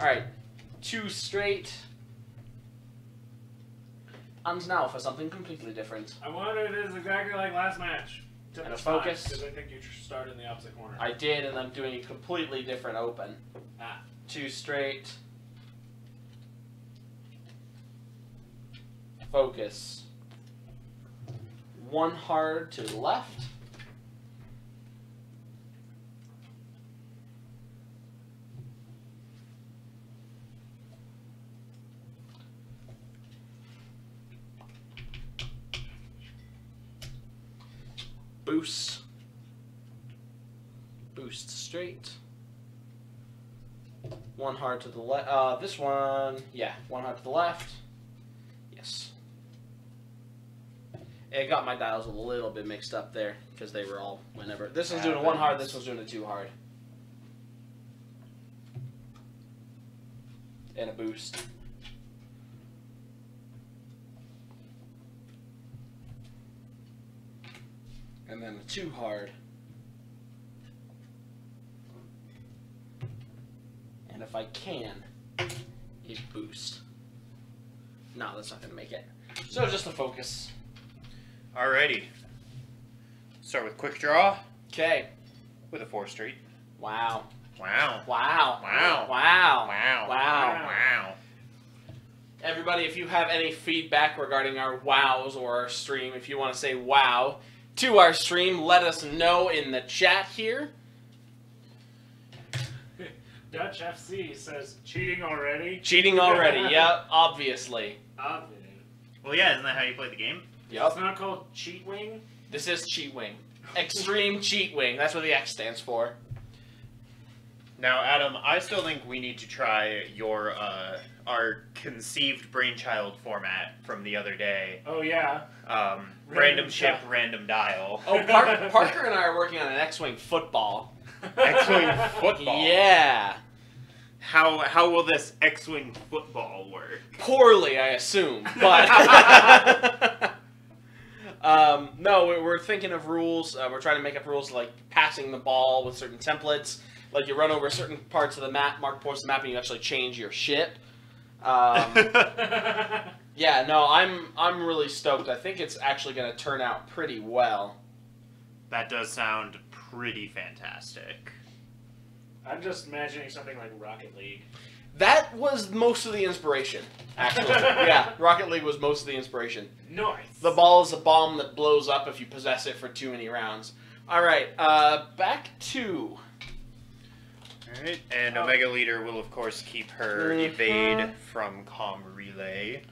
All right, two straight. And now for something completely different. I wonder if it is exactly like last match. Except And a focus. Because I think you started in the opposite corner. I did, and I'm doing a completely different open. Ah. Two straight. Focus. One hard to the left. Boost. Boost straight. One hard to the left. Uh, this one, yeah, one hard to the left. Yes. It got my dials a little bit mixed up there because they were all whenever. This was doing a one hard. This was doing a two hard. And a boost. And then a two hard. And if I can, a boost. No, that's not gonna make it. So just the focus. Alrighty. Start with quick draw Okay. with a four street. Wow. Wow. Wow. Wow. Wow. Wow. Wow. Wow. Everybody, if you have any feedback regarding our wows or our stream, if you want to say wow to our stream, let us know in the chat here. Dutch FC says cheating already. Cheating already, yeah, obviously. Obvious. Well, yeah, isn't that how you play the game? Yeah. It's not called cheat wing. This is Cheat Wing. Extreme Cheat Wing. That's what the X stands for. Now, Adam, I still think we need to try your uh, our conceived brainchild format from the other day. Oh yeah. Um, Random random ship, dial. random dial. Oh, Par- Parker and I are working on an X-Wing football. X-wing football. Yeah. How how will this X-wing football work? Poorly, I assume, but um, no, we're, we're thinking of rules. Uh, we're trying to make up rules like passing the ball with certain templates. Like you run over certain parts of the map, mark points of the map, and you actually change your ship. Um, yeah, no, I'm I'm really stoked. I think it's actually going to turn out pretty well. that does sound pretty fantastic. I'm just imagining something like Rocket League. That was most of the inspiration, actually. yeah, Rocket League was most of the inspiration. Nice. The ball is a bomb that blows up if you possess it for too many rounds. All right, uh, back to Alright, and Oh. Omega Leader will of course keep her Mhm. evade from Com Relay.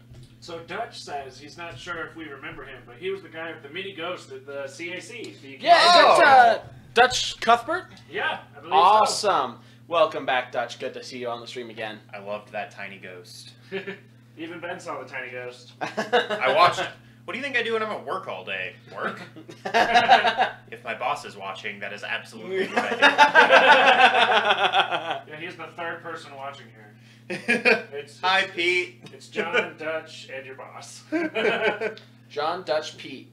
So Dutch says he's not sure if we remember him, but he was the guy with the mini ghost at the CAC. The yeah, Oh! that uh, Dutch Cuthbert? yeah, I believe Awesome. Welcome back, Dutch. Good to see you on the stream again. I loved that tiny ghost. Even Ben saw the tiny ghost. I watched. What do you think I do when I'm at work all day? Work? If my boss is watching, that is absolutely what I Yeah, he's the third person watching here. do. It's, Hi, it's- Pete. It's John, Dutch, and your boss. John Dutch Pete.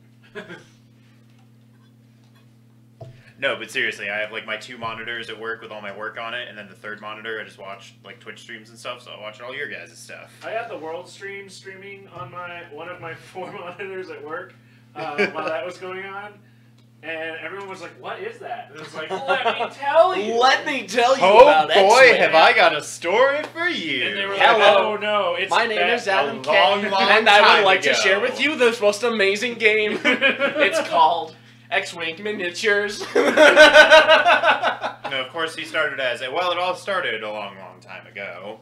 No, but seriously, I have like my two monitors at work with all my work on it, and then the third monitor I just watch like Twitch streams and stuff. So I watch all your guys' stuff. I had the world stream streaming on my one of my four monitors at work uh, while that was going on, and everyone was like, "What is that?" And it was like, "Let me tell you." Let me tell you Oh about boy, X-Wing. have I got a story for you! And they were Hello. like, "Oh no, it's My name is Adam a Ken, long, long and I would like to share with you this most amazing game. it's called X-Wing Miniatures. No, of course he started as a. Well, it all started a long, long time ago.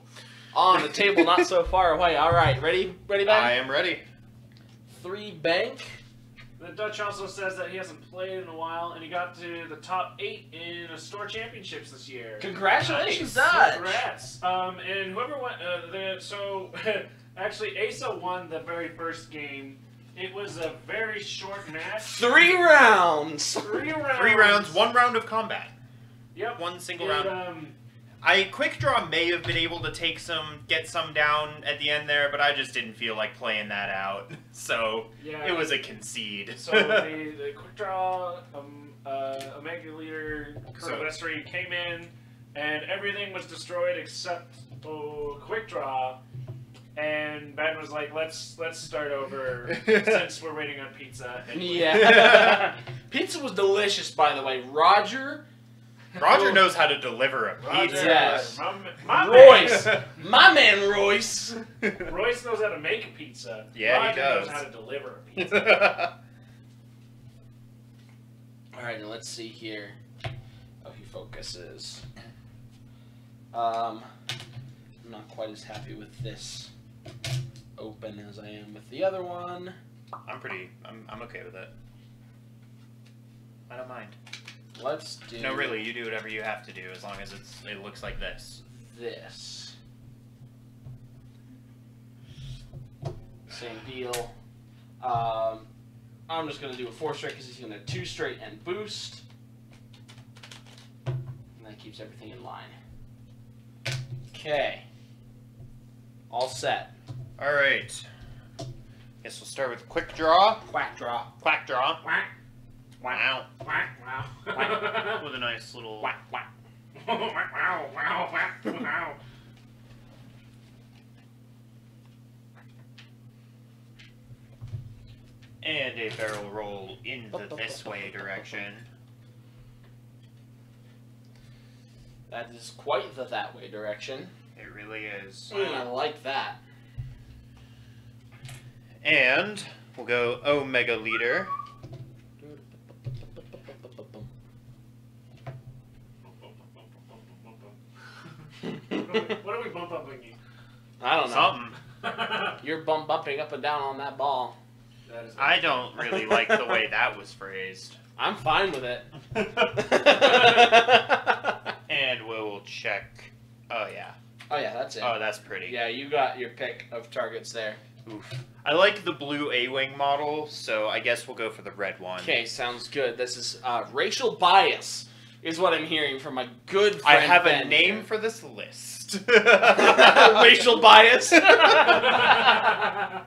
On the table, not so far away. All right, ready? Ready, man? I am ready. Three bank. The Dutch also says that he hasn't played in a while, and he got to the top eight in a store championships this year. Congratulations, Nice. Dutch. Congrats. Um, and whoever went, uh, the so actually Asa won the very first game. It was a very short match. Three rounds. Three rounds. Three rounds, one round of combat, Yep. one single It, round. um, I quick draw may have been able to take some, get some down at the end there, but I just didn't feel like playing that out. So yeah. it was a concede. So the, the quick draw, um, uh, Omega Leader, So- Kurt Westry came in, and everything was destroyed except oh, quick draw. And Ben was like, "Let's let's start over since we're waiting on pizza." And Yeah. Pizza was delicious, by the way. Roger, Roger knows how to deliver a Roger, pizza. Yes. my, my Royce, my man Royce. Royce knows how to make a pizza. Yeah, he does. knows how to deliver a pizza. All right, now let's see here. Oh, he focuses. Um, I'm not quite as happy with this open as I am with the other one. I'm pretty. I'm, I'm okay with it. I don't mind. Let's do No, really, you do whatever you have to do as long as it's it looks like this. this. Same deal. Um, I'm just gonna do a four straight because he's gonna two straight and boost, and that keeps everything in line. Okay. All set. All right. Guess we'll start with quick draw. Quack draw. Quack draw. Whack, Wow. whack, wow. With a nice little. Quack quack. wow, wow, wow, wow. And a barrel roll in the this way direction. That is quite the that way direction. It really is. Mm, I like that. And we'll go Omega Leader. what are we bump up upping? I don't know. Something. You're bump bumping up and down on that ball. That is I don't really like the way that was phrased. I'm fine with it. and we'll check. Oh yeah. oh yeah, that's it. Oh, that's pretty. Yeah, you got your pick of targets there. Oof. I like the blue A-wing model, so I guess we'll go for the red one. Okay, sounds good. This is uh, racial bias, is what I'm hearing from my good friend. I friend. have a name here. for this list. racial bias. God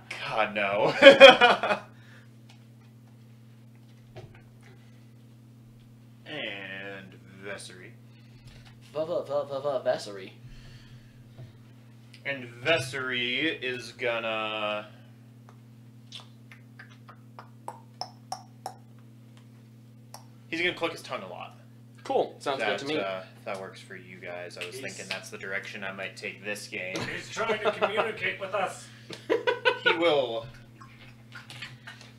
no. and Vessery. Vessery. And Vessery is gonna. He's gonna click his tongue a lot. Cool. Sounds that, good to me. Uh, if that works for you guys. I was He's- thinking that's the direction I might take this game. He's trying to communicate with us. he will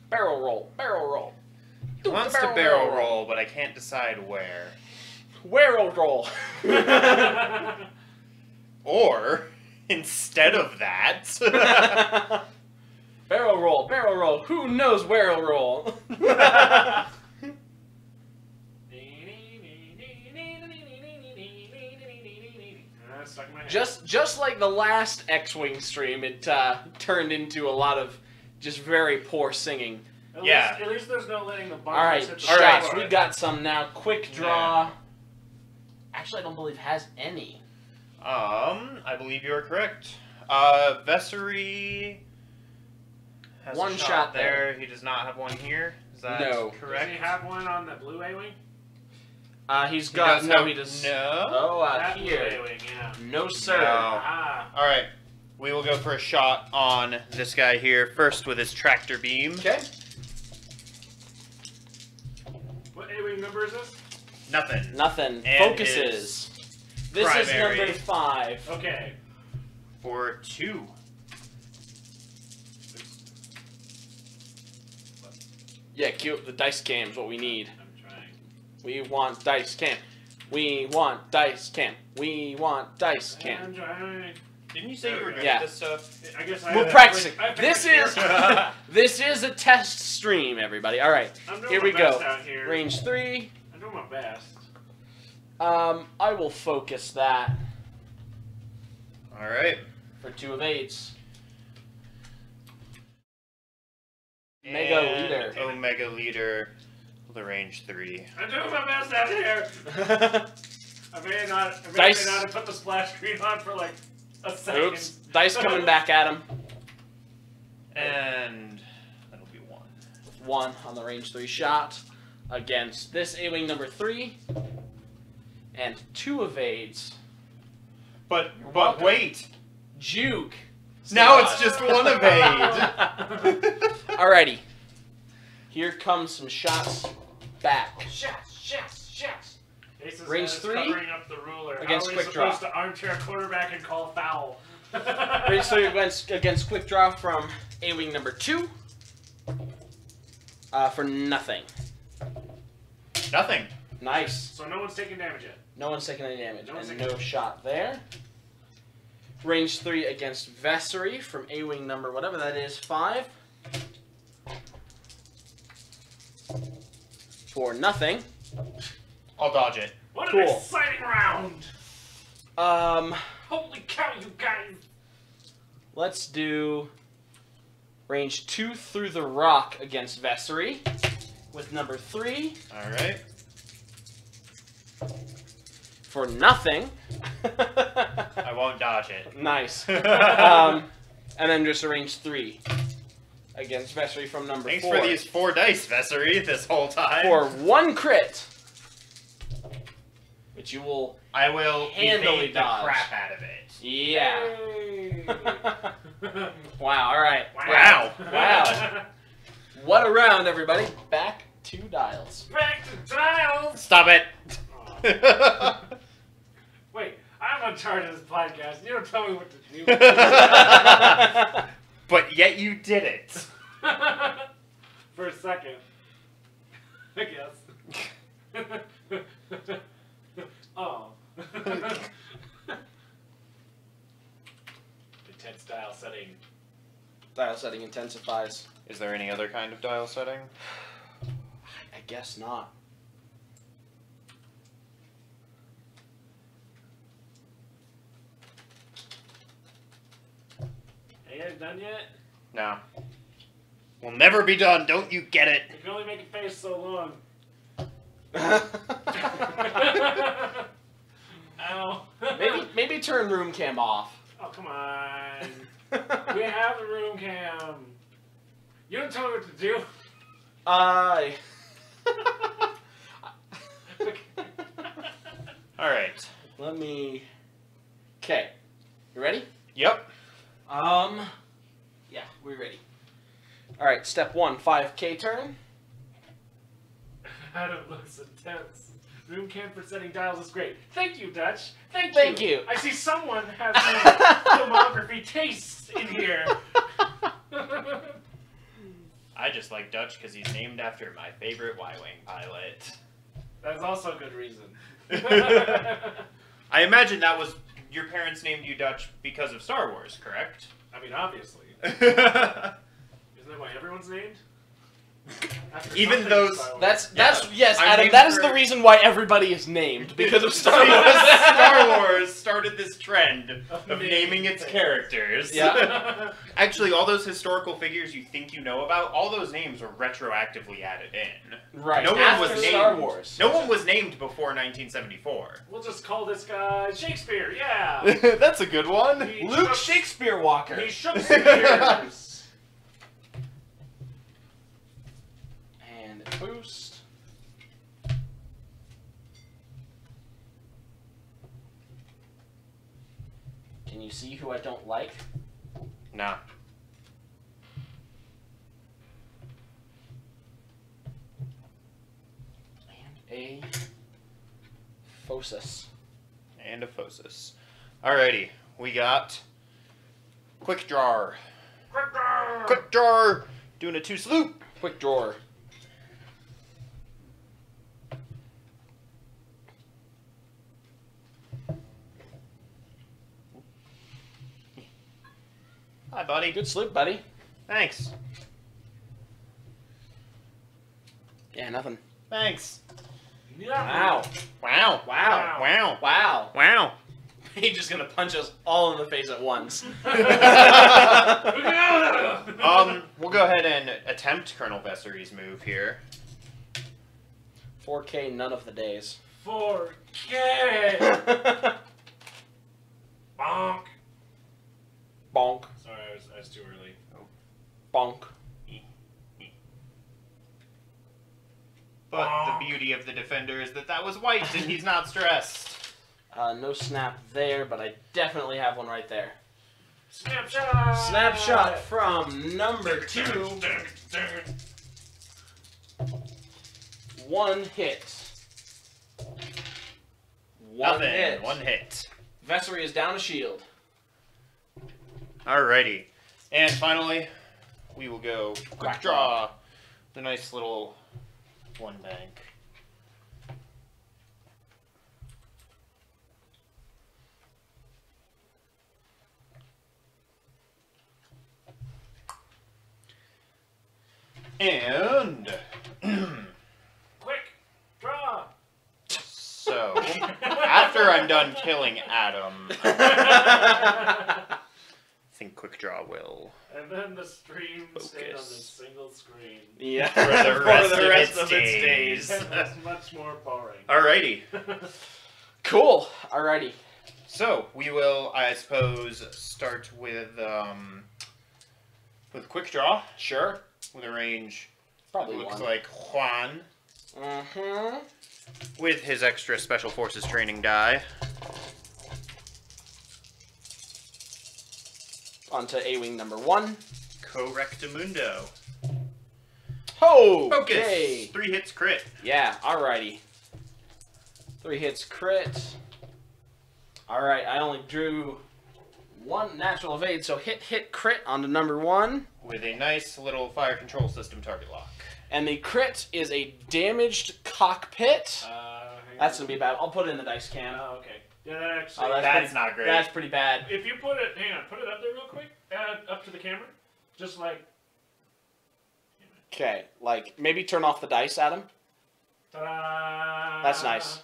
barrel roll. Barrel roll. he Do the wants to barrel roll, but I can't decide where. Barrel roll. Or instead of that, barrel roll. Barrel roll. Who knows barrel roll? Stuck in my head. just just like the last X-wing stream, it uh, turned into a lot of just very poor singing. At yeah. Least, at least there's no letting the All bumpers right, hit the shots. floor. We got some now. Quick draw. Actually, I don't believe has any. um, I believe you are correct. Uh, Vessery has One a shot shot, there. there. He does not have one here. Is that No. correct? Does he have one on the blue A-wing? Uh, he's He got no. have- He does. No. Oh, uh, that here. A-wing, yeah. No sir. No. Ah, All right. We will go for a shot on this guy here first with his tractor beam. Okay. what A-wing number is this? Nothing. Nothing. And Focuses. This is number five. Okay. For two. Yeah, cute. The dice game is what we need. I'm trying. We want dice cam. We want dice cam. We want dice cam. I'm. Didn't you say you were good Yeah. at this stuff? I guess I We're have- practicing. I This is this is a test stream, everybody. All right, I'm doing here my we best go. Out here. range three. I'm doing my best. Um, I will focus that All right. for two of eights. Mega And leader. Omega leader. The range three. I'm doing my best out here. I may not. I may, Dice. may not have put the splash screen on for like a second. Oops, dice coming back at him. And that'll be one. One on the range three shot against this A-wing number three, and two evades But You're but welcome. wait, Juke. now Stay it's just one evade. Alrighty. Here comes some shots back. Shots, shots, shots. Aces Range three up the ruler. against How are quick supposed draw. to armchair quarterback and call foul? Range three against, against quick draw from A wing number two. Uh, for nothing. Nothing. Nice. So no one's taking damage yet. No one's taking any damage. No and taking no shot there. Range three against Vessery from A wing number whatever that is, five. For nothing. I'll dodge it. What Cool. an exciting round! Um, Holy cow, you guys! let's do range two through the rock against Vessery with number three All right. for nothing. I won't dodge it. nice. Um, and then just a range three against Vessery from number Thanks four for these four dice, Vessery, this whole time. for one crit, which you will. I will Handily evade the dodge. crap out of it. Yeah. Wow. All right. Wow. Wow. What a round, everybody. Back to dials. Back to dials! Stop it. Aw. Wait, I'm in charge of this podcast. You don't tell me what to do. But yet you did it. For a second. I guess. oh. Intense dial setting. Dial setting intensifies. Is there any other kind of dial setting? I guess not. Are you done yet? No. We'll never be done. Don't you get it? You can only make a face so long. Ow. maybe maybe turn room cam off. Oh, come on. We have the room cam. You don't tell me what to do. I. All right. Let me. Okay. You ready? Yep. Um. Yeah, we're ready. All right. Step one. Five K turn. Adam looks intense. Room cam for setting dials is great. Thank you, Dutch. Thank, Thank you. you. I see someone has some filmography tastes in here. I just like Dutch because he's named after my favorite Y-wing pilot. That's also a good reason. I imagine that was your parents named you Dutch because of Star Wars, correct? I mean, obviously. Isn't that why everyone's named? After Even those- Star Wars. That's that's yes, I'm Adam. named That is for- the reason why everybody is named because of Star Because Wars. Star Wars started this trend Of of naming naming its characters. Yeah. Actually, all those historical figures you think you know about, all those names were retroactively added in. Right. No one after was Star named- Wars. No one was named before 1974. We'll just call this guy Shakespeare. Yeah. That's a good one. He Luke shook- Shakespeare Walker. He shook spears. And boost. Can you see who I don't like? Nah. And a Phosis. And a Phosis. Alrighty, we got Quick Draw. Quicker. Quick Draw! Doing a two sloop. Quick drawer. Hi, buddy. Good sleep, buddy. Thanks. Yeah, nothing. Thanks. Yeah. Wow. Wow. Wow. Wow. Wow. Wow. He's just gonna punch us all in the face at once. um, we'll go ahead and attempt Colonel Vessery's move here. 4K, none of the days. 4K. Bonk. Bonk. Sorry, I was, I was too early. Bonk. But the beauty of the defender is that that was white and he's not stressed. Uh, no snap there, but I definitely have one right there. Snapshot. Snapshot from number two. One hit. One Nothing. hit. One hit. Vessery is down a shield. Alrighty. And finally, we will go quick draw. The nice little one bank. And Quick draw. so after I'm done killing Adam, think quick draw will. and then the stream stayed on Focus. this single screen. yeah. For the rest, the of, its of its days. days. That's much more boring. Alrighty. Cool. Alrighty. So we will, I suppose, start with um, with quick draw Sure. with a range. Probably looks one. like Juan Mm-hmm. with his extra special forces training die. On to A-Wing number one. Correctamundo. Ho! Focus. Okay. Three hits crit. Yeah, alrighty. Three hits crit. Alright, I only drew one natural evade, so hit, hit, crit on to number one. With a nice little fire control system target lock. And the crit is a damaged cockpit. Uh, That's gonna be bad. I'll put it in the dice can. Oh, okay. Yeah, that actually. Oh, that's, That's pretty, not great. That's pretty bad. if you put it, hang on, put it up there real quick, uh, up to the camera, just like. Okay, like maybe turn off the dice, Adam. Ta-da! That's nice.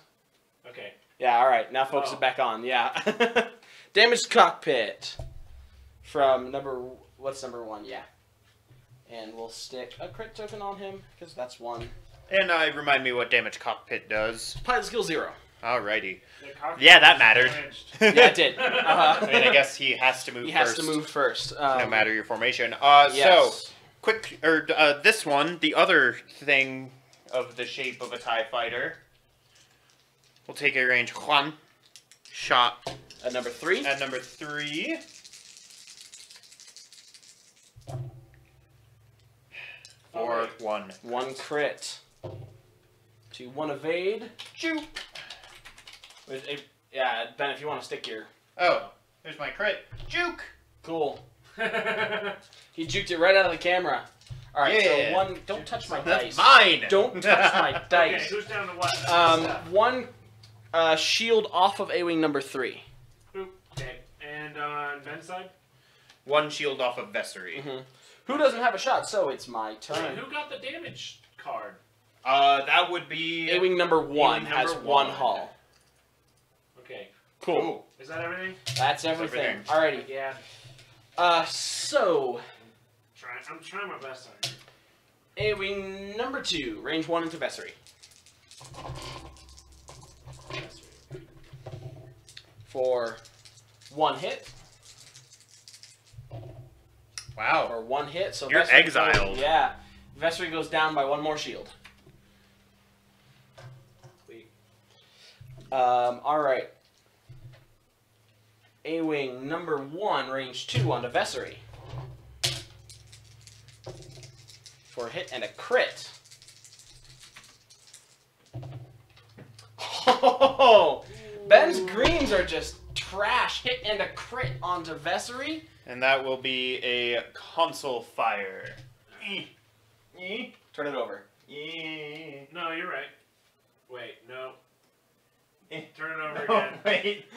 Okay. Yeah, alright, now focus Oh. it back on. Yeah. Damaged cockpit. From number. What's number one? Yeah. And we'll stick a crit token on him, because that's one. And uh, remind me what damage cockpit does. Pilot skill zero. Alrighty. The Yeah, that mattered. Yeah, it did. Uh-huh. I mean, I guess he has to move he has first. to move first. Um, no matter your formation. Uh, so quick, or uh, this one, the other thing of the shape of a Tie Fighter. We'll take a range Juan shot At number three. at number three. For Okay. one. One crit. To one evade. Juke. Which, eh, yeah, Ben, if you want to stick here. Oh, there's my crit. Juke. Cool. He juked it right out of the camera. Alright, Yeah. so one. Don't touch my That's dice. mine. Don't touch my dice. okay, dice. who's down to what? Um, one uh, shield off of A Wing number three. Okay, and on Ben's side? One shield off of Vessery. hmm Who doesn't have a shot? So it's my Wait, turn. who got the damage card? Uh, that would be. A Wing number one number has one one. hull. Okay, Cool. Is that everything? That's everything. everything. Alrighty. Yeah. Uh, so Try, I'm trying my best on you. A Wing number two, range one into Vessery. For one hit Wow. or one hit, so You're Vessery exiled. Goes, yeah, Vessery goes down by one more shield. Um, all right. A wing number one, range two onto Vessery. For a hit and a crit. Oh, Ben's greens are just trash. Hit and a crit onto Vessery. And that will be a console fire. E. E. Turn it over. E. No, you're right. Wait, no. Eh. Turn it over Oh, again. wait.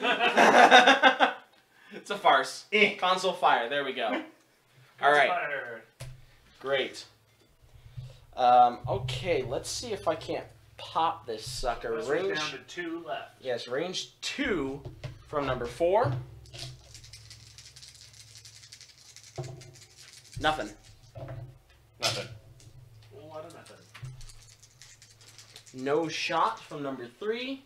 it's a farce. Eh. Console fire. There we go. All right. Fire. Great. Um, okay, let's see if I can't pop this sucker. This one's Range. down to two left. Yes, range two from number four. Nothing. Nothing. A lot of nothing. No shot from number three.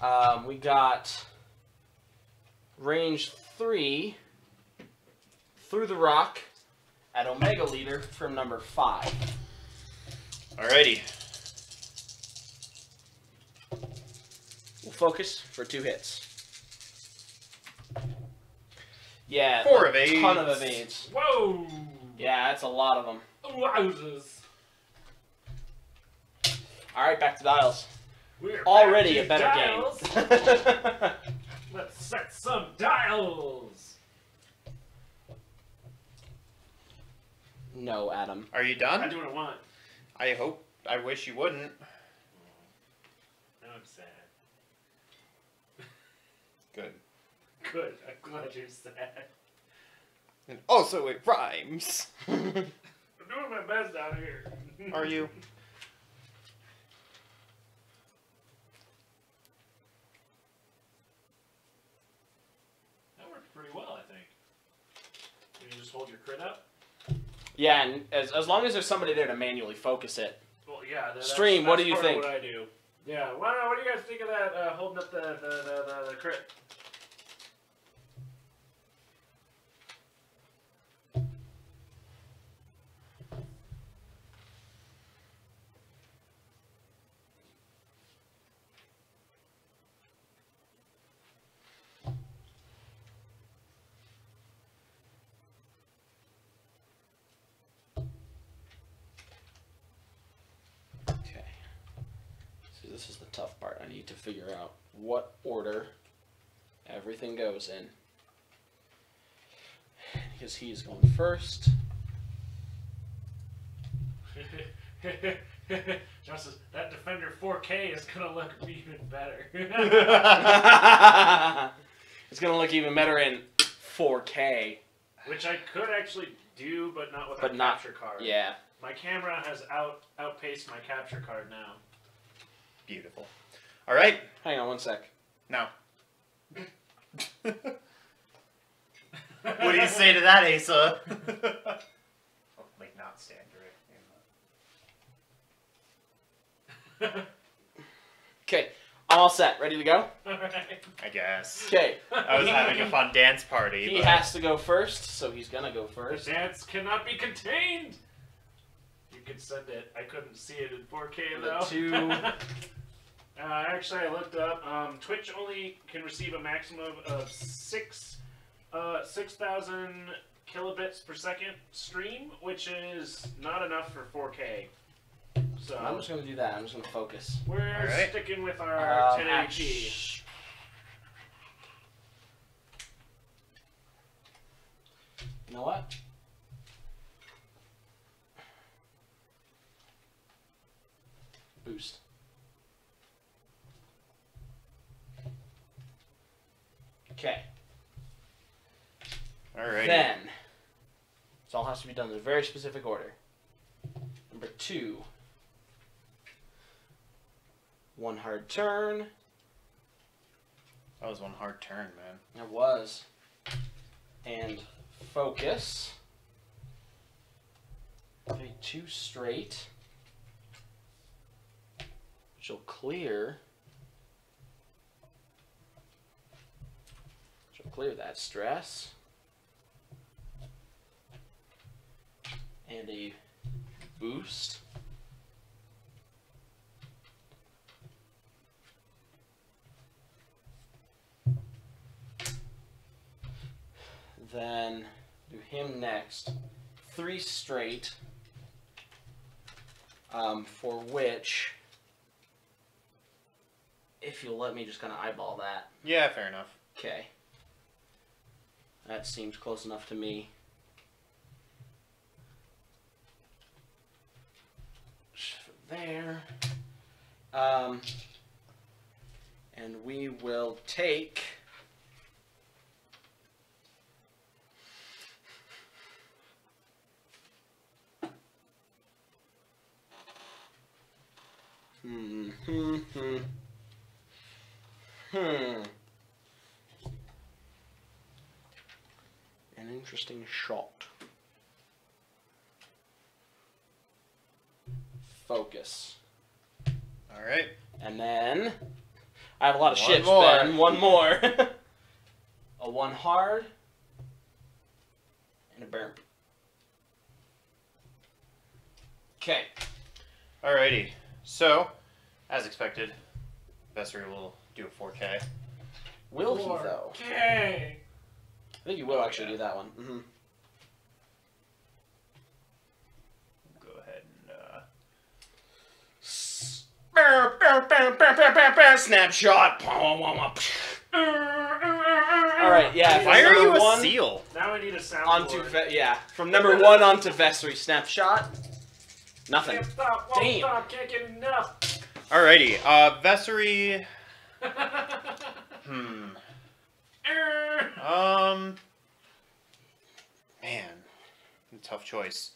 Um, we got range three through the rock at Omega Leader from number five. Alrighty. focus for two hits. Yeah, Four a evades. ton of evades. Whoa! Yeah, that's a lot of them. Wowzers. All right, back to dials. We're Already a better dials. game. Let's set some dials. no, Adam. Are you done? I done? do what I want. I hope. I wish you wouldn't. Now I'm sad. Good. Good. I'm glad you're sad. And also, it rhymes. I'm doing my best out here. Are you? That worked pretty well, I think. Can you just hold your crit up? yeah, and as, as long as there's somebody there to manually focus it. Well, yeah. That's, Stream, what do you think? What I do. Yeah. Well, what do you guys think of that? Uh, holding up the the, the, the, the crit. Okay. See, this is the tough part. I need to figure out what order everything goes in. Because he's going first. Says that Defender 4K is gonna look even better. it's going to look even better in 4K. Which I could actually do, but not with But a not- capture card. Yeah. My camera has out outpaced my capture card now. Beautiful. All right. Hang on one sec. Now. what do you say to that, Asa? like not stand directly. Okay. I'm all set. Ready to go? Alright. I guess. Okay. I was having a fun dance party. He but... has to go first, so he's going to go The first. dance cannot be contained! You could send it. I couldn't see it in 4K The though. two- uh, actually, I looked up. Um, Twitch only can receive a maximum of six, uh, six thousand kilobits per second stream, which is not enough for 4K. So I'm just going to do that. I'm just going to focus. we're Alright. sticking with our Um, 1080p. You know what? Boost. Okay. All right. Then, this all has to be done in a very specific order. Number two, one hard turn. That was one hard turn, man. There was. And focus. Okay, two straight. Will clear. Will clear that stress. And a boost. Then do him next. Three straight. Um, for which, if you'll let me just kind of eyeball that. Yeah, fair enough. Okay. That seems close enough to me. There. Um, and we will take. Hmm. Hmm. An interesting shot. Focus. All right. And then I have a lot of more. Ben. One more. a one hard and a burn. Okay. Alrighty. So, as expected, Besser will do a 4K. Will he though? Okay. I think he will actually do that one. hmm Go ahead and. Uh, Snapshot. All right, yeah. why are you a one seal? Now we need a sound. onto Ve- yeah from number one onto Vessery snapshot? Nothing. Can't stop, won't Damn. stop, can't get enough. Alrighty, uh, Vessery. Hmm. Um. Man, tough choice.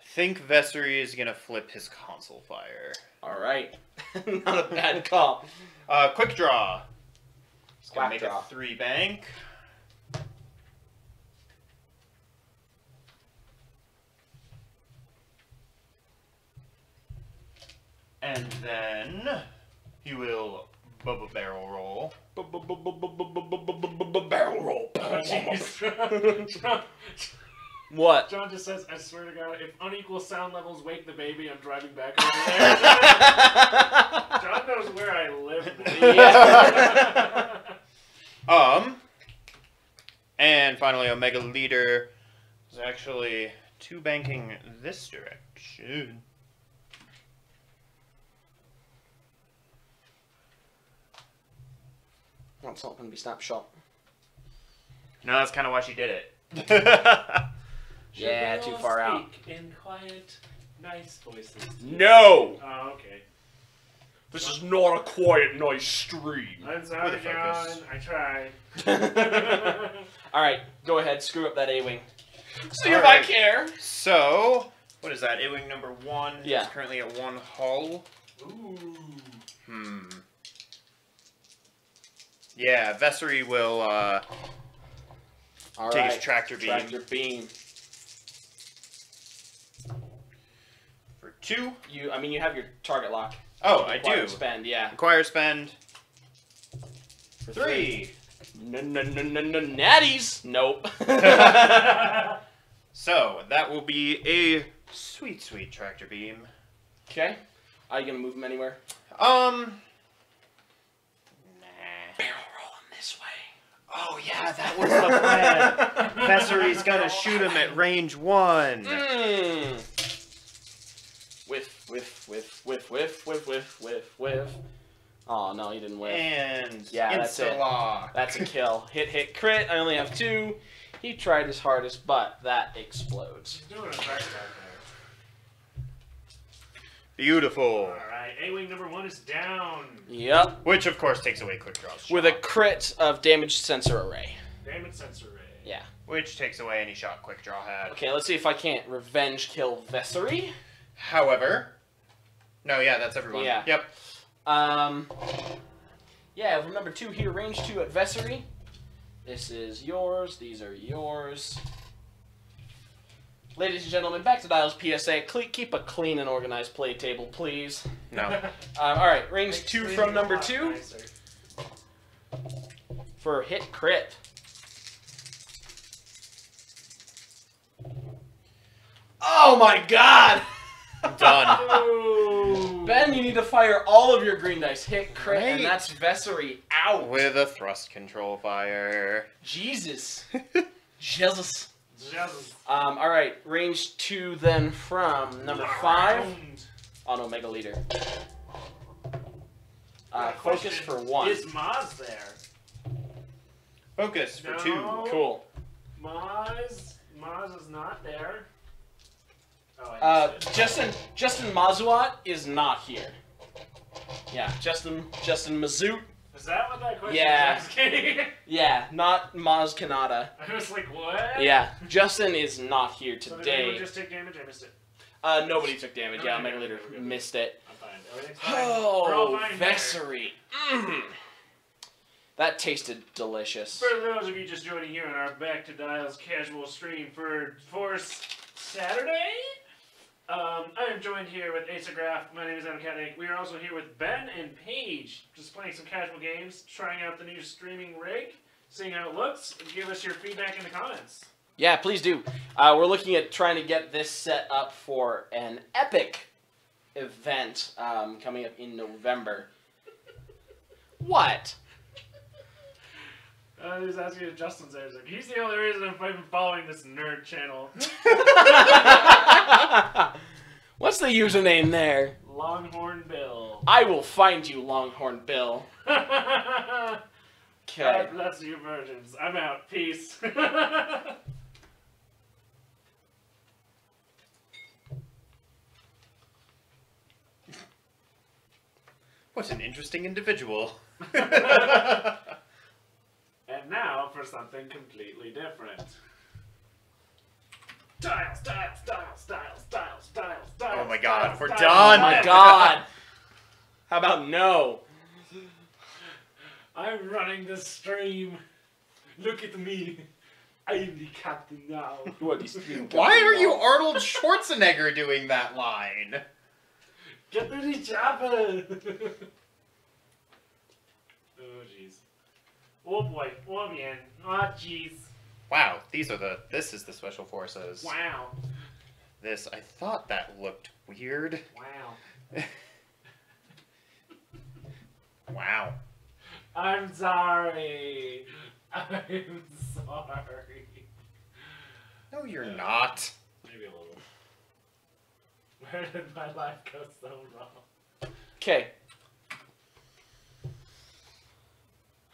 I think Vessery is gonna flip his console fire. All right, not a bad call. Uh, quick draw. It's gonna Quack make draw. a three bank. And then he will bubble Barrel Roll. Barrel roll. Jeez. What? John just says, I swear to God, if unequal sound levels wake the baby, I'm driving back over there. John knows where I live. Um, and finally, Omega Leader is actually two banking this direction. That's not going to be snapshot. No, that's kind of why she did it. Yeah, too all far out. In quiet, nice voices. No, Oh, okay. this is not a quiet, nice stream. I'm sorry, With John. focus. I tried. All right, go ahead. Screw up that A-wing. See All if I right. care. so, what is that? A-Wing number one Yeah. is currently at one hull. Ooh. Hmm. Yeah, Vessery will uh, All take right. his tractor beam Tractor beam. for two. You, I mean, you have your target lock. Oh, I Required do. Spend, yeah. Acquire spend For three. N- n- n- n- n- natties. Nope. So that will be a sweet, sweet tractor beam. okay. Are you gonna move him anywhere? Um. Nah. Barrel rolling this way. Oh yeah, that was the plan. Vessery's gonna shoot him at range one. Mm. Whiff, whiff, whiff, whiff, whiff, whiff, whiff, whiff, whiff. Oh no, he didn't whiff. And Yeah, that's it. That's a kill. hit, hit, crit. I only have two. He tried his hardest, but that explodes. He's doing a track back Beautiful. Alright, A-Wing number one is down. Yep. Which of course takes away quick draws. With a crit of damage sensor array. Damage sensor array. Yeah. which takes away any shot quick draw had. Okay, let's see if I can't revenge kill Vessery. However, no, yeah, that's everyone. Yeah. Yep. Um, yeah, remember two here, range two at Vessery. This is yours. These are yours. Ladies and gentlemen, back to Dials PSA. Cle- keep a clean and organized play table, please. No. Um, all right, range Makes two from number two nicer. for hit crit. Oh my god! Done. Ben, you need to fire all of your green dice. Hit crit, Great. and that's Vessery out. With a thrust control fire. Jesus. Jesus. Just Um, all right, range two then from number five on Omega Leader. Uh, focus question. for one. Is Maz there? Focus for No. two. Cool. Maz, Maz is not there. Oh, I Uh. Justin Justin Mazuat is not here. Yeah, Justin Justin Mazoot. Is that what that question Yeah. was? Kidding. Yeah, not Maz Kanata. I was like, what? Yeah, Justin is not here today. So did just take damage? I missed it. Uh, nobody took damage. Yeah, Omega Leader missed it. I'm fine. Everything's fine. Oh. Vessery. Mm. That tasted delicious. For those of you just joining here on our Back to Dials casual stream for Force Saturday, um, I am joined here with Acergraph. My name is Adam Katnick. We are also here with Ben and Paige, just playing some casual games, trying out the new streaming rig, seeing how it looks. Give us your feedback in the comments. Yeah, please do. Uh, we're looking at trying to get this set up for an epic event um, coming up in November. What? Uh, he's asking if Justin's there. He's like, He's the only reason I'm following this nerd channel. What's the username there? Longhorn Bill. I will find you, Longhorn Bill. Okay. God bless you, virgins. I'm out. Peace. What an interesting individual. and now for something completely different. Style, style, style, style, style, style, style. Oh my God, style, we're style. done. Oh my god. How about no? I'm running the stream. Look at me. I am the captain now. What is stream Why are you Arnold Schwarzenegger doing that line? Get to the chopper. oh jeez. Oh boy. Oh man. Oh jeez. Wow, these are the. This is the special forces. Wow. This, I thought that looked weird. Wow. Wow. I'm sorry. I'm sorry. No, you're not. Maybe a little. Where did my life go so wrong? Okay.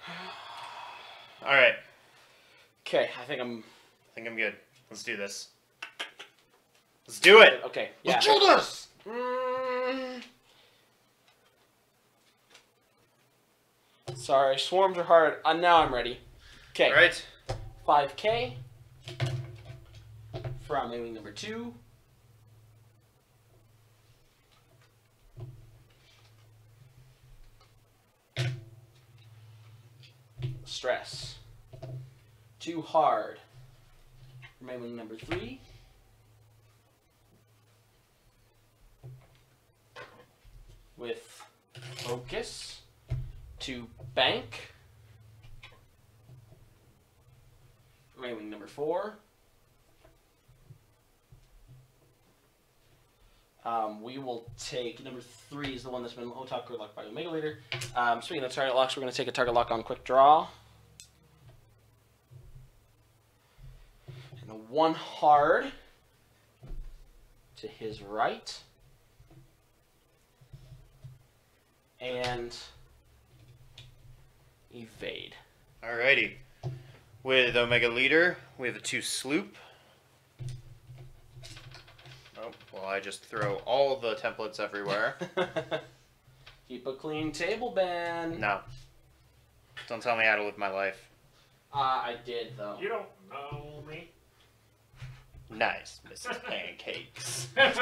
All right, Okay, I think I'm I think I'm good. Let's do this. Let's do it. okay. Yeah. Let's do this. Mm. Sorry, swarms are hard. Uh, now I'm ready. Okay. Right. 5k from wing number two. Stress. Too hard. Wing number three. With focus. To bank. Wing number four. Um, we will take number three is the one that's been target locked by Omega Leader. Um, speaking of target locks, we're going to take a target lock on Quickdraw. And a one hard to his right. And evade. Alrighty. With Omega Leader, we have a two sloop. Oh, well, I just throw all the templates everywhere. Keep a clean table, Ben. no. Don't tell me how to live my life. Uh, I did though. You don't know me. Nice, Mrs. Pancakes. Mrs.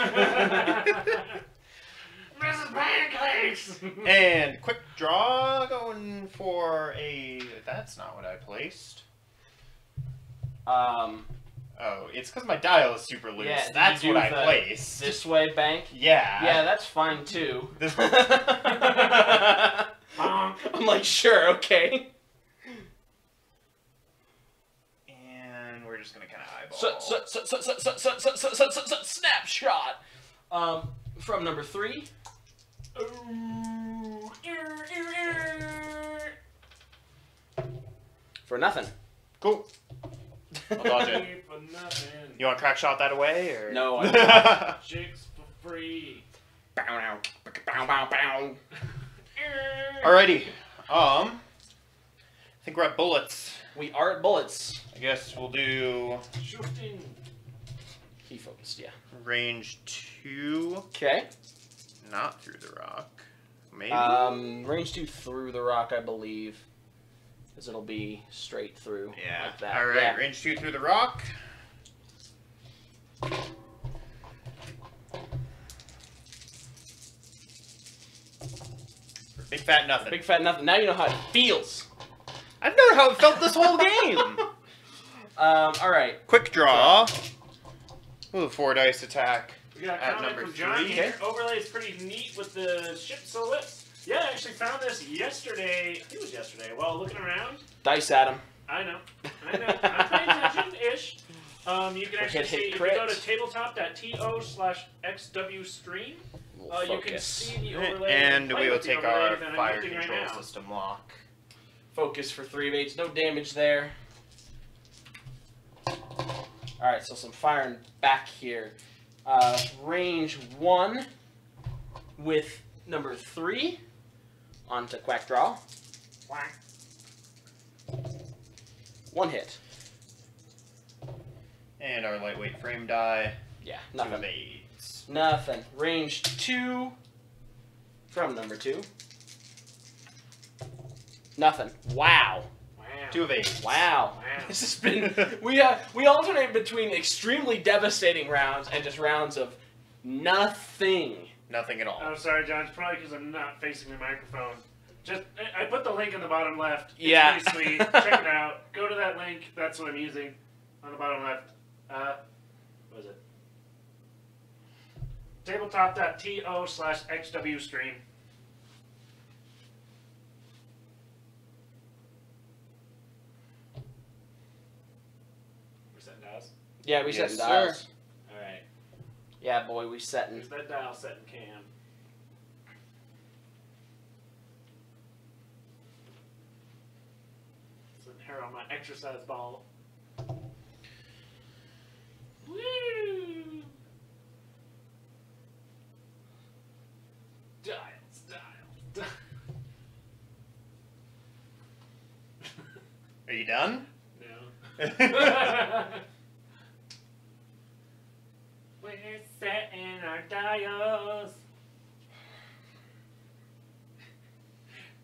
Pancakes! and quick draw going for a. That's not what I placed. Um, Oh, it's because my dial is super loose. Yeah, that's what I the- placed. this way, bank. yeah. Yeah, that's fine too. This- I'm like, sure, okay. And we're just gonna kind of eyeball. So, so, so, so, so, so, so, so, so, so, so, so, snapshot. Um, from number three. For nothing. cool. I'll dodge it. For nothing. You want to crack shot that away or? No, I Chicks for free. Bow, bow, bow, bow, bow. Alrighty. Um, I think we're at bullets. We are at bullets. I guess we'll do Shooting. He focused, yeah. range two, Okay. not through the rock. Maybe. Um, range two through the rock, I believe. Because it'll be straight through. yeah. Like that. All right. Yeah. Range two through the rock. Big fat nothing. Big fat nothing. Now you know how it feels. I've known how it felt this whole game. Um, all right. Quick draw. Ooh, four dice attack. We got a At comment number from John three. here. Overlay is pretty neat with the ship silhouettes. Yeah, I actually found this yesterday. I think it was yesterday. While looking around. Dice Adam. I know. I know. I'm paying attention-ish. Um, you can actually Hit, hit, see if crit. you go to tabletop.to slash xwstream. will Uh, you can focus. see the overlay. And we will take our fire lifting right control system lock. Focus for three evades. No damage there. Alright, so some firing back here. Uh, range one with number three onto Quack Draw. Whack. One hit. And our lightweight frame die. Yeah, nothing. Nothing. Range two from number two. Nothing. Wow. Wow. Two evades. Wow. Wow. This has been we uh, we alternate between extremely devastating rounds and just rounds of nothing. Nothing at all. I'm sorry, John. It's probably because I'm not facing the microphone. Just, I- I put the link in the bottom left. It's Yeah. pretty sweet. Check it out. Go to that link. That's what I'm using on the bottom left. Uh, what is it? Tabletop.to slash XW stream. We're setting dials. Yeah, we Yes, setting sir. dials. All right. Yeah, boy, we setting. Here's that dial setting cam. Sitting here on my exercise ball. Woo! Dials, dials, dials. Are you done? No. We're setting our dials.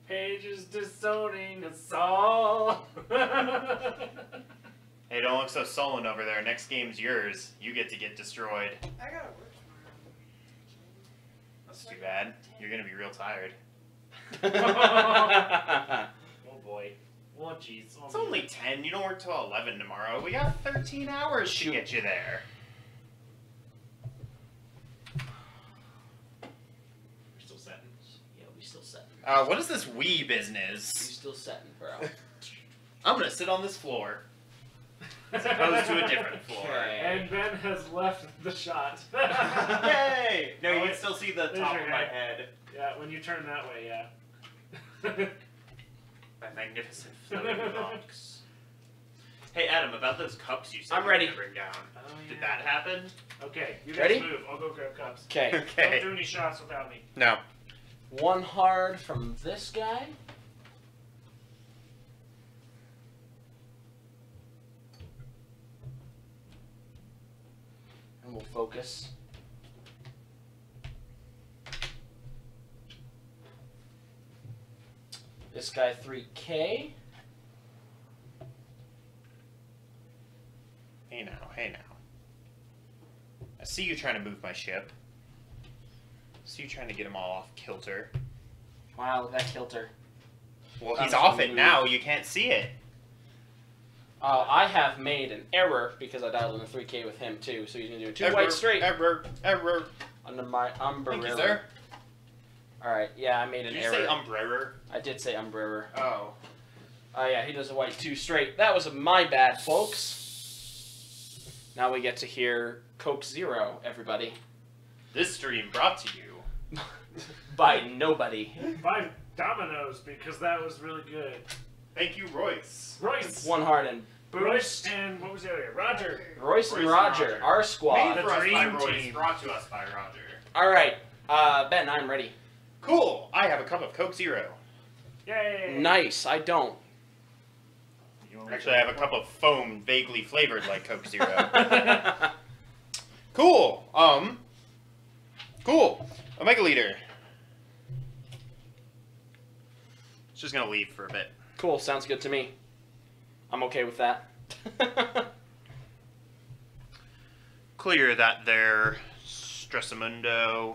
Pages disowning us all. Hey, don't look so sullen over there. Next game's yours. You get to get destroyed. I gotta work tomorrow. That's too bad. You're gonna be real tired. oh boy. Oh jeez. Oh, It's only 10. You don't work till 11 tomorrow. We got 13 hours to Shoot. get you there. We're still setting. yeah, we still setting. Uh, what is this Wii We business? You still setting, bro. I'm gonna sit on this floor. As opposed to a different floor. Okay. And Ben has left the shot. Yay! No, Oh, you can still see the There's top your of my head. head. Yeah, when you turn that way, yeah. That magnificent floating box. Hey, Adam, about those cups you said I'm you were ready. gonna bring down. Oh, yeah. Did that happen? Okay, you guys Ready? move. I'll go grab cups. Okay. Okay. Don't do any shots without me. No. One hard from this guy. And we'll focus. This guy 3K. Hey now, hey now. I see you trying to move my ship. I see you trying to get them all off kilter. Wow, look at that kilter. Well, he's off it move. now. You can't see it. Uh, I have made an error because I dialed in a 3K with him too, so he's gonna do a two error, white straight Error, error. under my umbrella. Thank you, sir. Alright, yeah, I made an Did you error. say umbrella? I did say umbrella. Oh. Oh yeah, he does a white two straight. That was my bad, folks. Now we get to hear Coke Zero, everybody, This stream brought to you. by nobody. By Domino's because that was really good. Thank you, Royce. Royce. One hard and Royce and what was the other? Roger. Royce and Royce and Roger, Roger. our Made squad. The for us by Royce. team. Brought to us by Roger. All right, uh, Ben, I'm ready. Cool. I have a cup of Coke Zero. Yay. Nice. I don't. You want me Actually, I have a cup of foam vaguely flavored like Coke Zero. cool. Um. Cool. Omega Leader. It's just gonna leave for a bit. cool. Sounds good to me. I'm okay with that. Clear that there, Stressamundo.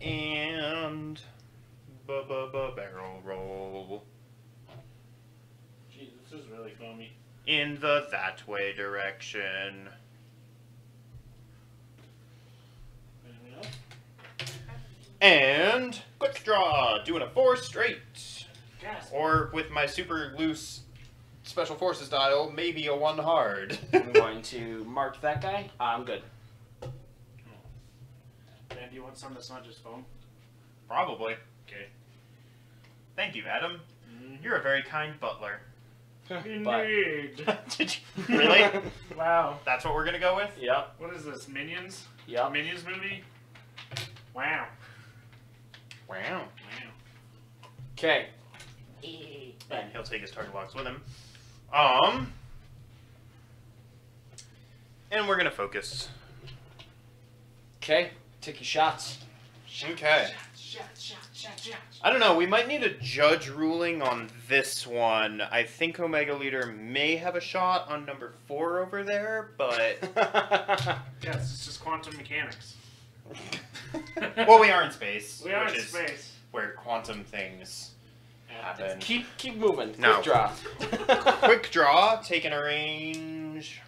And. Ba ba ba barrel roll. Jeez, this is really foamy. In the that way direction. Anything else? And Quickdraw, doing a four straight. Gas. Or with my super loose special forces dial, maybe a one hard. I'm going to mark that guy. I'm good. Dan, do you want some that's not just foam? Probably. Okay. Thank you, Adam. Mm-hmm. You're a very kind butler. Indeed. Did you really? wow. That's what we're gonna go with? yep, What is this? Minions? yep. Minions movie? Wow. Wow. Wow. Okay. And he'll take his target locks with him. Um. And we're gonna focus. Okay. Take your shots. Okay. Shot, shot, shot, shot. I don't know. We might need a judge ruling on this one. I think Omega Leader may have a shot on number four over there, but Yes, it's just quantum mechanics. well, we are in space, We are which in is space. where quantum things happen. keep keep moving. No. Quickdraw. Quickdraw, taking a range.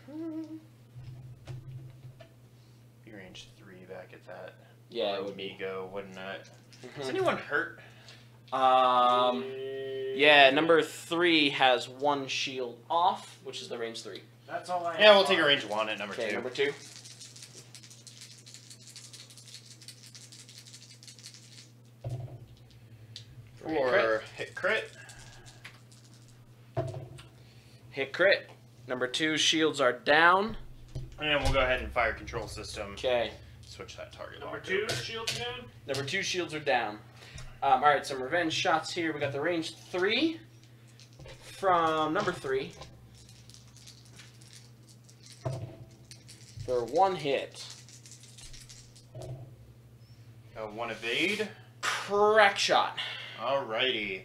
Be range three back at that. Yeah, it would be. go, wouldn't it? Is anyone hurt? Um. Yeah, number three has one shield off, which is the range three. That's all I. Yeah, have we'll take a range one at number Okay, two. number two. For hit crit. Hit crit. Number two, shields are down. And we'll go ahead and fire control system. Okay. Switch that target. Number two, over. shield down. Number two, shields are down. Um, all right, some revenge shots here. We got the range three from number three for one hit. Uh, one evade. Crack shot. Alrighty.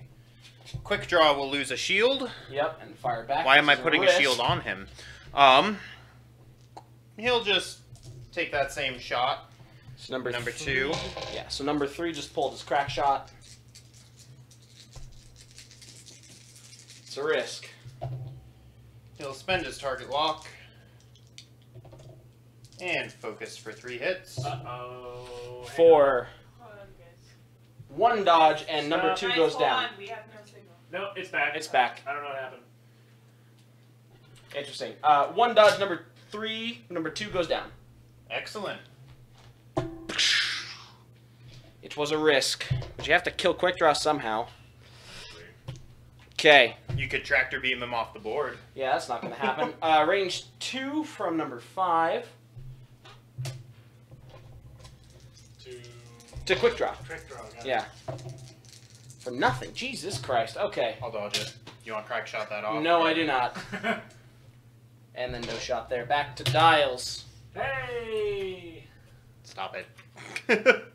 Quickdraw will lose a shield. Yep, and fire back. Why am I putting a risk. shield on him? Um, he'll just take that same shot. So number Number three- two. Yeah, so number three just pulled his crack shot. It's a risk. He'll spend his target lock. And focus for three hits. Uh oh. For Hold on, guys. One dodge, and number two Guys, goes hold down. on, We have no signal. No, it's back. It's back. I don't know what happened. Interesting. Uh, one dodge, number three, number two goes down. Excellent. It was a risk, but you have to kill Quickdraw somehow. Okay. You could tractor beam him off the board. Yeah, that's not going to happen. uh, range two from number five to Quickdraw. trick draw. got it. Yeah. For nothing. Jesus Christ. Okay. I'll dodge it. You want to crack shot that off? No, I do not. And then no shot there. Back to dials. hey. Stop it.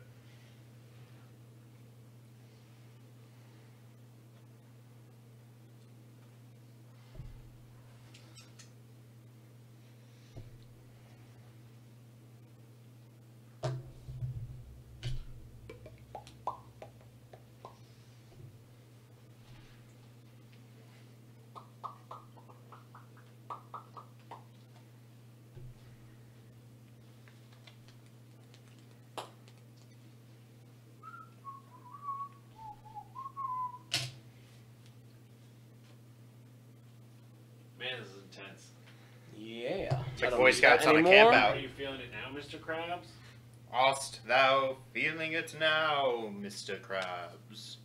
Man, this is intense. Yeah. It's like I don't Boy need that Scouts on a anymore. camp out. Are you feeling it now, Mr. Krabs? Ost thou feeling it now, Mr. Krabs?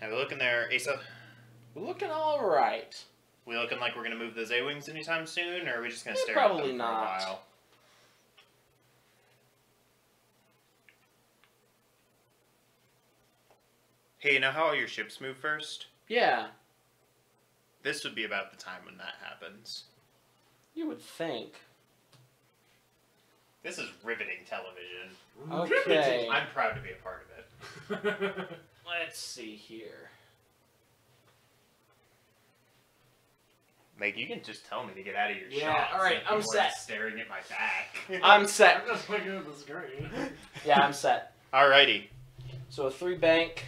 Have a look in there, Asa. Looking all right. We looking like we're gonna move those A-wings anytime soon, or are we just gonna stare at probably them not. for a while? Hey, you know how all your ships move first? Yeah. This would be about the time when that happens. You would think. This is riveting television. Okay. I'm proud to be a part of it. Let's see here. Like you can just tell me to get out of your Yeah, shot. all right, so I'm set. Staring at my back. I'm set. I'm just looking at the screen. Yeah, I'm set. Alrighty. So a three bank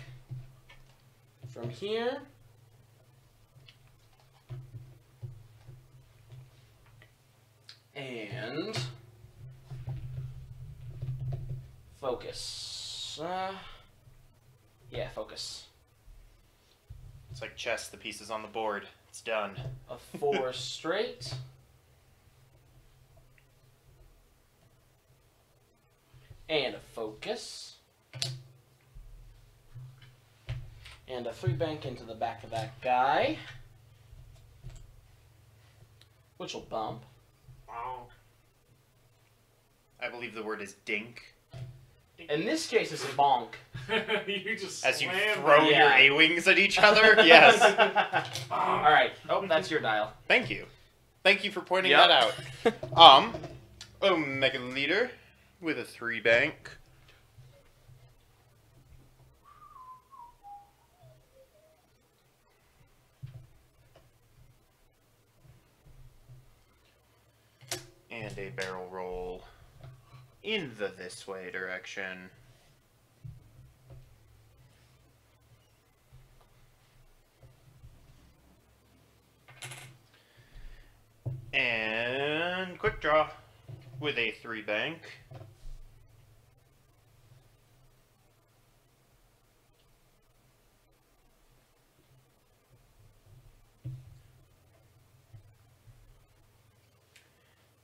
from here. And focus. Uh, yeah, focus. It's like chess. The pieces on the board. It's done. A four straight. And a focus. And a three bank into the back of that guy. Which will bump. Bonk. I believe the word is dink. In this case, it's a bonk. you just As you slam throw that. Yeah. your A-wings at each other? yes. All right. Oh, that's your dial. Thank you. Thank you for pointing Yep. that out. Um, Omega Leader with a three bank. And a barrel roll in the this way direction. And Quickdraw with a three bank.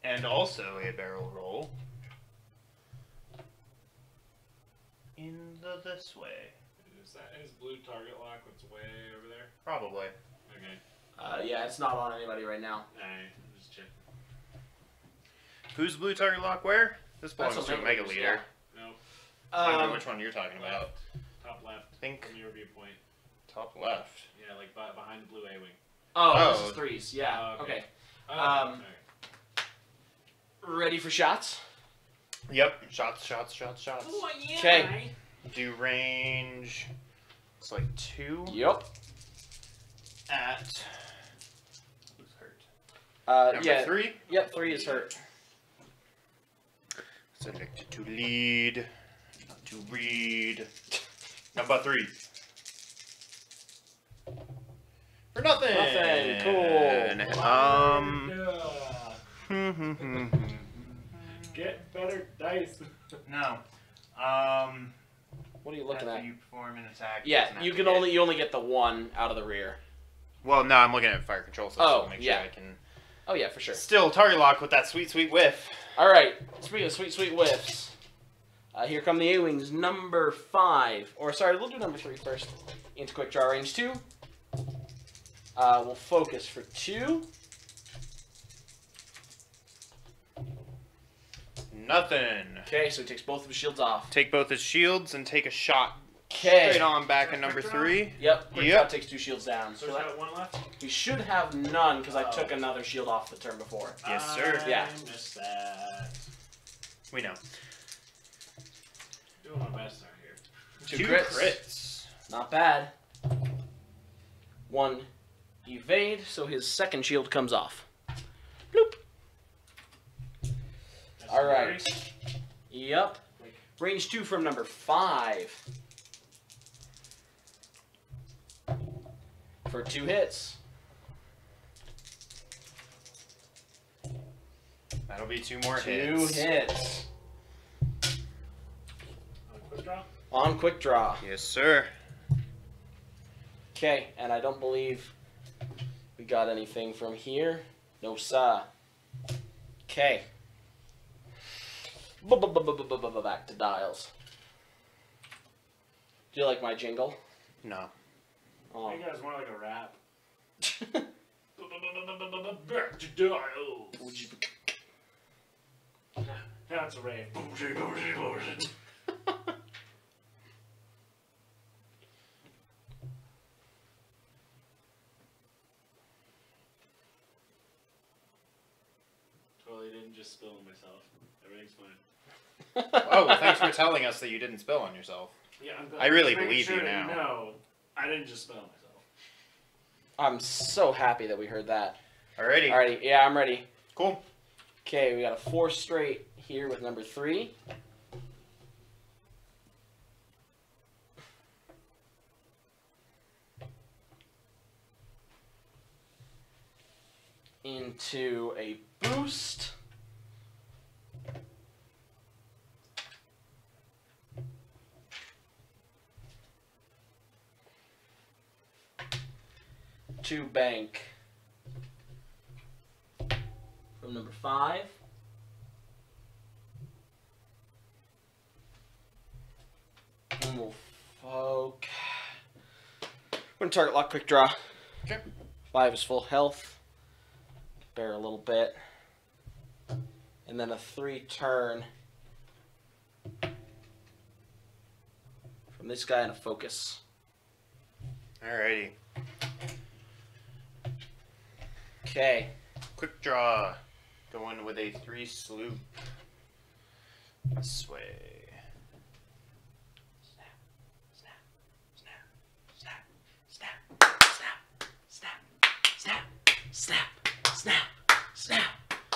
And also a barrel roll in the this way. Is that his blue target lock? What's way over there? Probably. Okay. Uh, yeah, it's not on anybody right now. Alright, just checking. Who's blue target lock where? This belongs That's to Omega Omega Leaders, Leader. No, I don't know Um, which one you're talking about. top left I think from your viewpoint. top left. Yeah, like behind the blue A-wing. oh, Oh. this is threes. Yeah. Oh, okay. okay. Oh, Um, alright. Ready for shots? Yep. Shots, shots, shots, shots. Oh, yeah. 'Kay. Do range. It's like two Yep. at. Who's hurt? Uh, Number yeah. three. Yep. Three is hurt. Selected to lead, not to read. Number three. For nothing. Nothing, cool. Um. Yeah. Get better dice. no. Um. What are you looking after at? you perform an attack. Yeah, you to can hit. only you only get the one out of the rear. Well, no, I'm looking at fire control system. Oh, to make yeah. Sure I can. Oh yeah, for sure. Still target lock with that sweet, sweet whiff. All right. Speaking of sweet, sweet whiffs, uh, here come the A-wings. Number five, or sorry, we'll do number three first. Into Quickdraw range two. Uh, we'll focus for two. Nothing. Okay, so he takes both of his shields off. Take both his shields and take a shot Okay. straight on back in number three. Yep. Quick Yep. draw takes two shields down. So So he's that, got one left? he should have none because I Oh. took another shield off the turn before. Yes, sir. I Yeah. missed that. We know. Doing my best out here. Two crits. Not bad. One evade, so his second shield comes off. Bloop. All right. Yep. Range two from number five. For two hits. That'll be two more Two hits. hits. Uh, Quickdraw? On Quickdraw. Yes, sir. Okay, and I don't believe we got anything from here. No, sir. Okay. Back to dials. Do you like my jingle? No. Oh. I think that was more like a rap. Back to dials. That's a rave. Totally didn't just spill on myself. Everything's fine. Oh, thanks for telling us that you didn't spill on yourself. Yeah, I'm I really believe sure you now. know I didn't just spill on myself. I'm so happy that we heard that. Alrighty. Alrighty, yeah, I'm ready. Cool. Okay, we got a four straight here with number three. Into a boost. To bank. From number five. And we'll folk. We're gonna target lock Quickdraw. Okay. Five is full health. Bear a little bit. And then a three turn. From this guy and a focus. Alrighty. Okay. Quickdraw. Going with a three sloop. This way. Snap, snap, snap,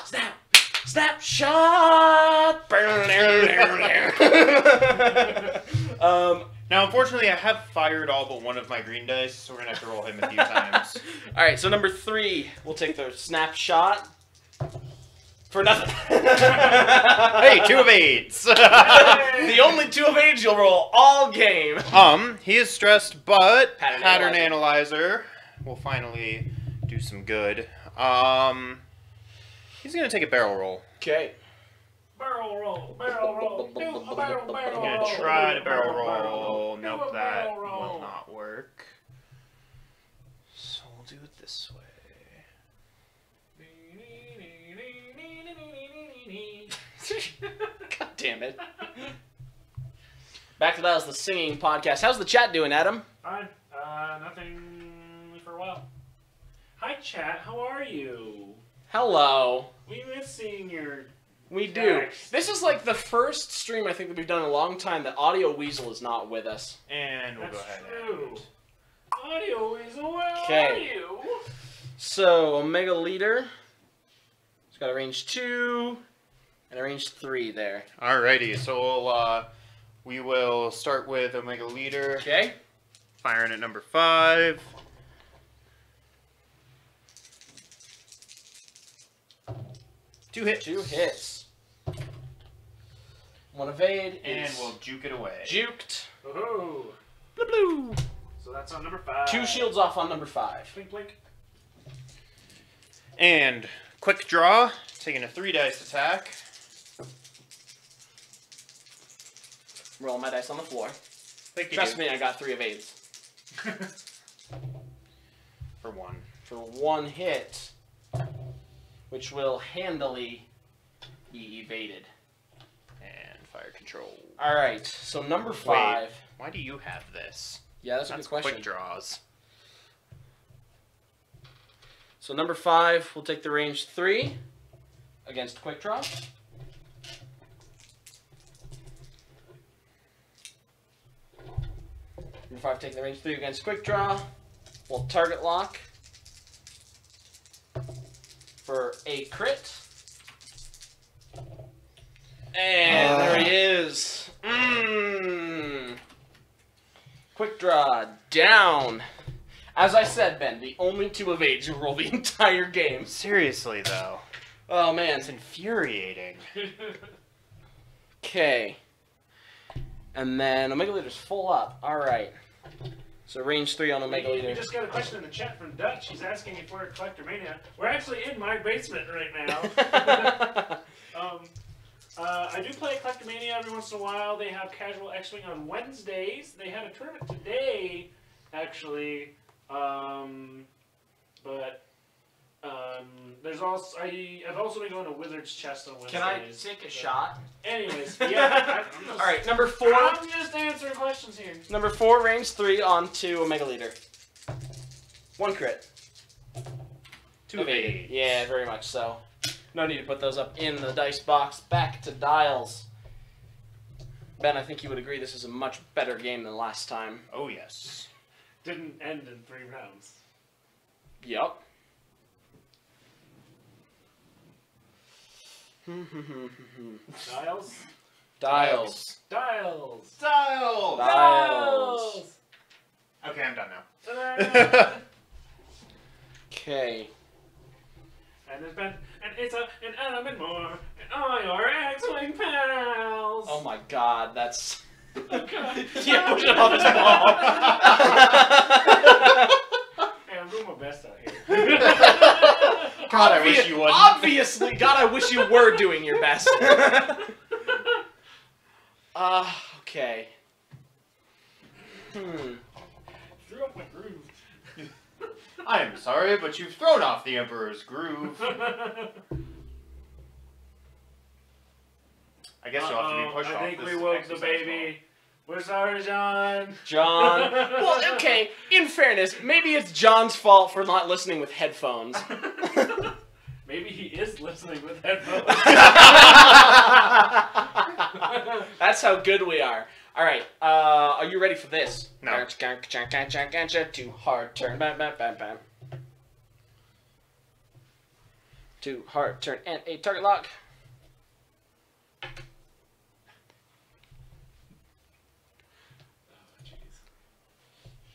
snap, snapshot. um, Now, unfortunately, I have fired all but one of my green dice, so we're gonna have to roll him a few times. all right, so number three, we'll take the snapshot for nothing. hey, two of eights. the only two of age you'll roll all game. um, he is stressed, but Pattern pattern, analyzer. will finally do some good. Um, he's gonna take a barrel roll. Okay. Barrel roll, barrel roll, do a barrel, barrel I'm gonna try to barrel barrel roll. do Nope, a that roll. will not work. So we'll do it this way. God damn it. Back to that was the singing podcast. How's the chat doing, Adam? Fine. Uh, nothing for a while. Hi, chat. How are you? Hello. We miss seeing your. We do. Thanks. This is like the first stream I think that we've done in a long time that Audio Weasel is not with us. And we'll That's go ahead. true. Audio is where are Okay. you? So Omega Leader. It's got a range two and a range three there. Alrighty, so we'll, uh, we will start with Omega Leader. Okay. Firing at number five. Two hits. Two hits. One evade And is we'll juke it away. juked. Woohoo! Blue blue. So that's on number five. Two shields off on number five. Blink, blink. And Quickdraw, taking a three dice attack. Roll my dice on the floor. Thank you Trust me, I got three evades. for one. for one hit, which will handily be evaded. And fire control. All right, so number five. Wait, Why do you have this? Yeah, that's a That's good question. Quickdraw's. So number five, we'll take the range three against Quickdraw. Number five, take the range three against Quickdraw. We'll target lock for a crit. And there he is. Mmm. Quickdraw down. As I said, Ben, the only two of age who roll the entire game. Seriously though, Oh man. it's infuriating. Okay. And then Omega Leader's full up. Alright. So range three on Omega Leader. we just got a question in the chat from Dutch. He's asking if we're at Collector Mania. We're actually in my basement right now. um, uh, I do play Collector Mania every once in a while. They have casual X-Wing on Wednesdays. They had a tournament today, actually. Um, but um, there's also I, I've also been going to Wizard's Chest on Wednesdays. Can I take a shot? Anyways, yeah. Just, Alright, number four. I'm just answering questions here. Number four, range three on to Omega Leader. One crit. Two Evaded. Yeah, very much so. No need to put those up in the dice box. Back to dials. Ben, I think you would agree this is a much better game than last time. Oh yes. Didn't end in three rounds. Yup. Dials. Dials. Dials. Dials. Dials. Okay, I'm done now. Okay. And there's been, and it's a, an element more, and all your X-Wing pals. Oh my god, that's. God. yeah, push it off his ball. Hey, I'm doing my best out here. God, I wish you would. Obviously, God, I wish you were doing your best. uh, okay. Hmm. Threw up my groove. I am sorry, but you've thrown off the Emperor's groove. I guess you'll have to Uh-oh, be pushed I off think this we woke the exercise baby. We're sorry, John. John. well, okay. In fairness, maybe it's John's fault for not listening with headphones. Maybe he is listening with headphones. That's how good we are. All right. Uh, are you ready for this? No. Too hard turn. Bam, bam, bam, bam. Two hard turn and a target lock.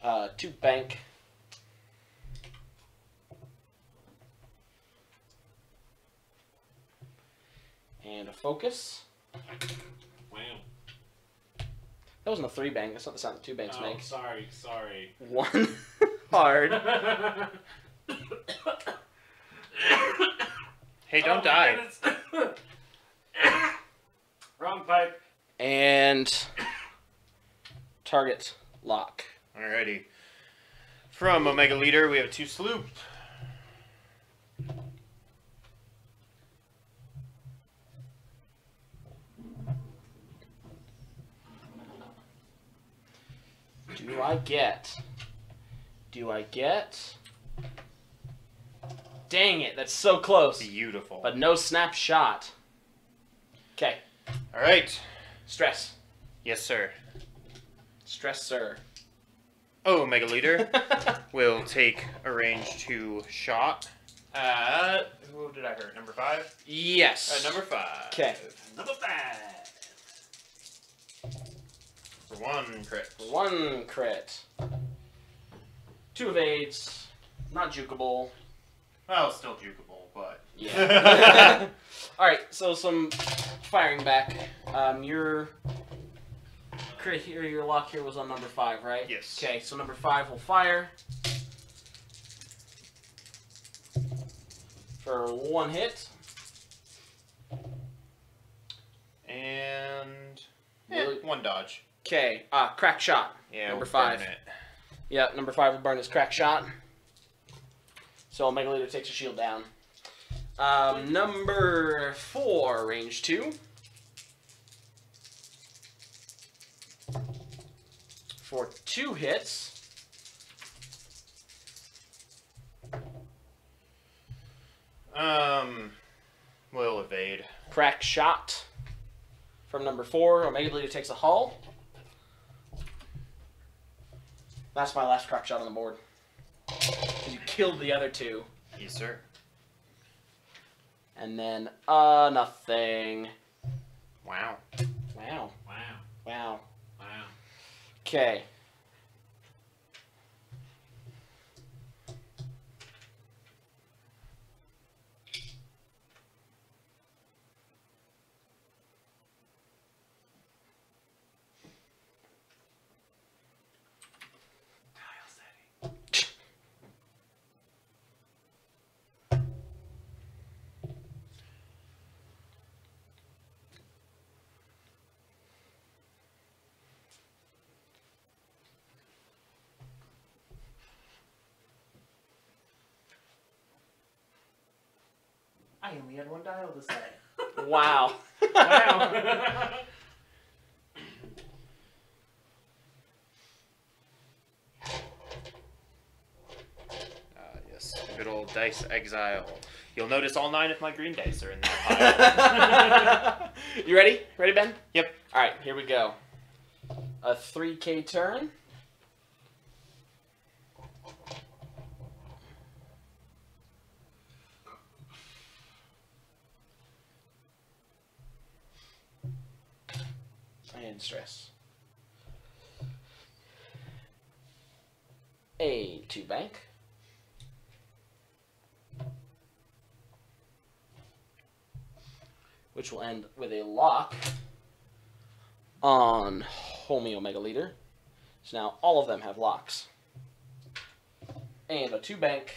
Oh. Uh, two bank. And a focus. Wow. That wasn't a three bank. That's not the sound that two banks Oh, make. sorry, sorry. One hard. Hey, don't Oh, die. Wrong pipe. and target lock. Alrighty. From Omega Leader, we have two sloop. I get? Do I get? Dang it, that's so close. Beautiful. But no snapshot. Okay, Alright. stress. Yes, sir. Stress, sir. Oh, Omega Leader will take a range two shot Uh, Who did I hurt? Number five? yes. At number five. 'Kay. Number five. For one crit. One crit. Two evades. Not jukable. Well, still jukeable, but. Yeah. All right, so some firing back. Um, your crit here, your lock here was on number five, right? Yes. Okay, so number five will fire for one hit. And. eh, one dodge. Okay, uh, crack shot. Yeah, Number we'll five. burn it. Yep, number five will burn his crack shot. So Omega Leader takes a shield down. Um, number four, range two. For two hits. Um. We'll evade. Crack shot from number four. Omega Leader takes a hull. That's my last crack shot on the board. 'Cause You killed the other two. Yes, sir. And then, uh, nothing. Wow. Wow. Wow. Wow. Wow. Okay. I only had one dial to say. Wow. Wow. Uh, yes. Good old dice exile. You'll notice all nine of my green dice are in that pile. you ready? Ready, Ben? Yep. All right, here we go. A 3K turn. And stress. A two bank. Which will end with a lock on Homie Omega Leader. So now all of them have locks. And a two bank.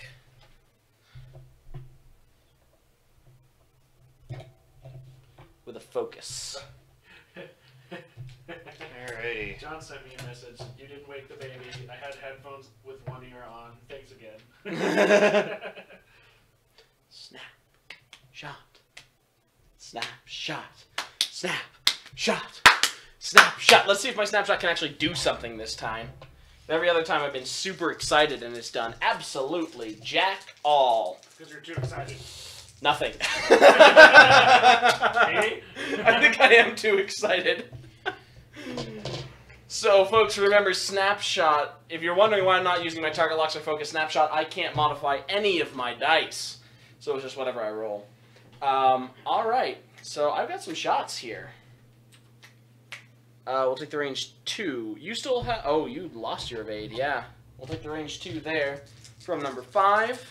With a focus. Alrighty. John sent me a message. You didn't wake the baby. I had headphones with one ear on. Thanks again. Snap, shot, snap, shot, snap, shot, snap, shot. Let's see if my snapshot can actually do something this time. Every other time I've been super excited and it's done absolutely jack all. Because you're too excited. Nothing. I think I am too excited. So, folks, remember snapshot. If you're wondering why I'm not using my target locks or focus snapshot, I can't modify any of my dice. So it's just whatever I roll. Um, all right. So I've got some shots here. Uh, we'll take the range two. You still have. Oh, you lost your evade. Yeah. We'll take the range two there. From number five.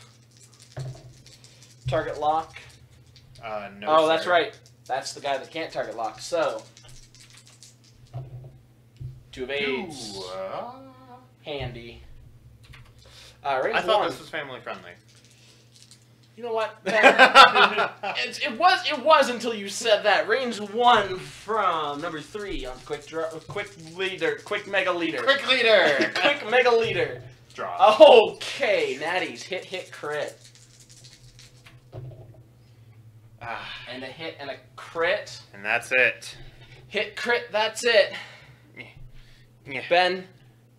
Target lock. Uh, no. oh, that's right. That's the guy that can't target lock. So, two evades. Ooh, uh, Handy. Uh, I thought one. this was family friendly. You know what? It was. It was until you said that. Range one from number three on Quickdraw. Quick leader. Quick mega leader. Quick leader. quick mega leader. Draw. Okay, Natty's hit, hit, crit, Ah, and a hit and a crit. and that's it. Hit, crit. That's it. Yeah. Ben,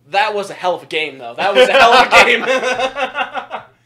that was a hell of a game, though. That was a hell of a game.